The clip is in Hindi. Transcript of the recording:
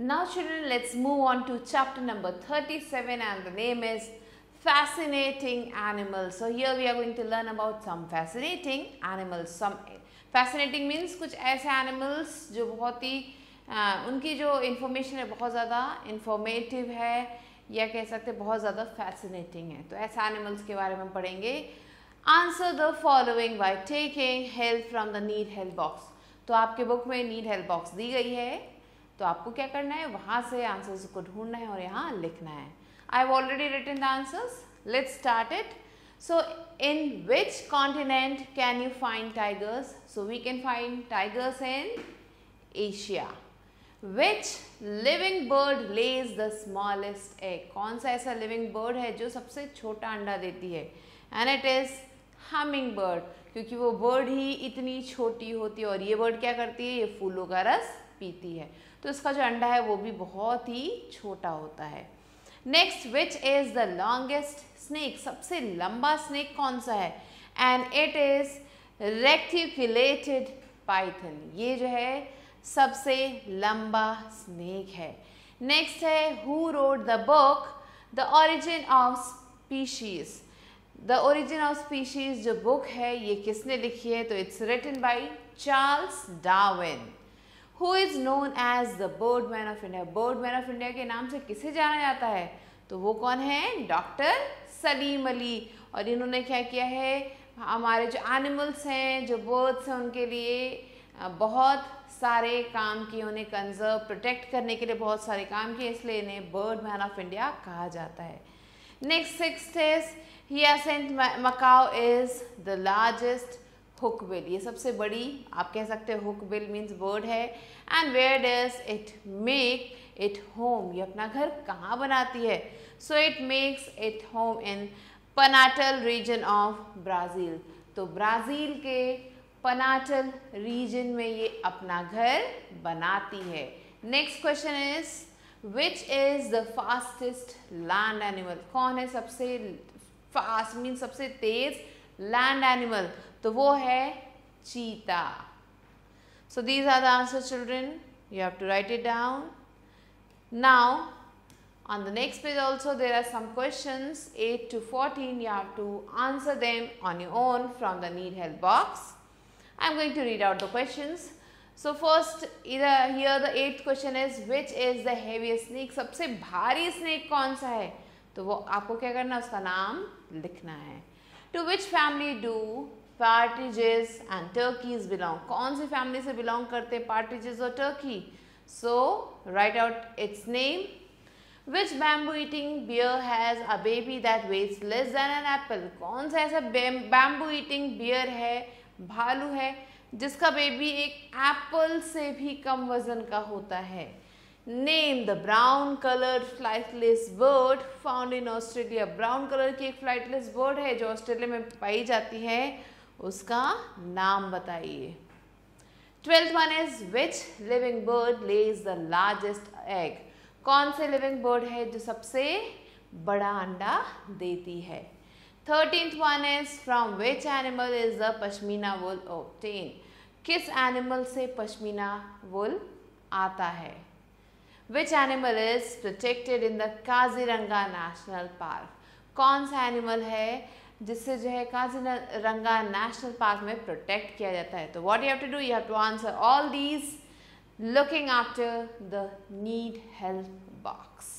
Now children, let's move on to chapter number 37 and the name is Fascinating Animals. So here we are going to learn about some fascinating animals. Some fascinating means कुछ ऐसे animals जो बहुत ही उनकी जो information है बहुत ज़्यादा informative है या कह सकते बहुत ज़्यादा fascinating है तो ऐसे animals के बारे में पढ़ेंगे Answer the following by taking help from the need help box. तो आपके बुक में need help box दी गई है तो आपको क्या करना है? वहाँ से आंसर्स को ढूंढना है और यहाँ लिखना है। I have already written the answers let's start it so in which continent can you find tigers so we can find tigers in Asia which living bird lays the smallest egg कौन सा ऐसा लिविंग बर्ड है जो सबसे छोटा अंडा देती है? And it is humming bird क्योंकि वो बर्ड ही इतनी छोटी होती है और ये बर्ड क्या करती है? ये फूलों का रस पीती है। तो इसका जो अंडा है वो भी बहुत ही छोटा होता है। Next which is the longest snake सबसे लंबा स्नेक कौन सा है? And it is reticulated python ये जो है, सबसे लंबा स्नेक है। नेक्स्ट है who wrote the book the origin of species the origin of species जो बुक है, ये किसने लिखी है? तो it's written by Charles Darwin who is known as the bird man of India bird man of India के नाम से किसे जाना जाता है? तो वो कौन है? डॉक्टर सलीम अली और इन्होंने क्या किया है? हमारे जो एनिमल्स हैं, जो बर्ड्स हैं, उनके लिए बहुत सारे काम किए, उन्हें कंजर्व प्रोटेक्ट करने के लिए बहुत सारे काम किए, इसलिए इन्हें बर्ड मैन ऑफ़ इंडिया कहा जाता है। Next six is hyacinth macaw is the largest hook bill ये सबसे बड़ी, आप कह सकते हो हुक बिल मीन्स बर्ड है। And where does it make it home ये अपना घर कहाँ बनाती है? So it makes it home in Pantanal region of Brazil तो ब्राज़ील के पनाटल रीजन में ये अपना घर बनाती है। Next question is which is the fastest land animal कौन है सबसे फास्ट मीन सबसे तेज लैंड एनिमल तो वो है चीता। So these are the answer children you have to write it down now on the next page also there are some question eight to fourteen you have to answer them on you own from the need help box I am going to read out the question so first इधर here the eight question is which is heavier snake सबसे भारी स्नेक कौन सा है? तो वो आपको क्या करना है? उसका नाम लिखना है। To which family do partridges and turkeys belong. कौन सी फैमिली से बिलोंग करते हैं पार्टिजेस और turkey? So write out its name which bamboo eating bear has a baby that weighs less than an apple कौन सा ऐसा बैम्बू ईटिंग बियर है, भालू है, जिसका बेबी एक एप्पल से भी कम वज़न का होता है? Name the brown colour flightless bird found in Australia brown colour की एक फ्लाइटलेस बर्ड है, जो ऑस्ट्रेलिया में पाई जाती है। उसका नाम बताइए। Twelfth one is which living bird lays the largest egg कौन से लिविंग बर्ड है जो सबसे बड़ा अंडा देती है? Thirteenth one is from which animal is the pashmina wool obtain किस एनिमल से पश्मीना वुल आता है? Which animal is protected in the Kaziranga national park कौन सा एनिमल है जिससे जो है काजीरंगा नेशनल पार्क में प्रोटेक्ट किया जाता है। तो what you have to do you have to answer all these looking after the need help box